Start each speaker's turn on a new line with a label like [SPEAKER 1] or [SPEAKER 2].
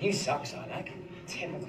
[SPEAKER 1] You suck, Psylocke. Typical.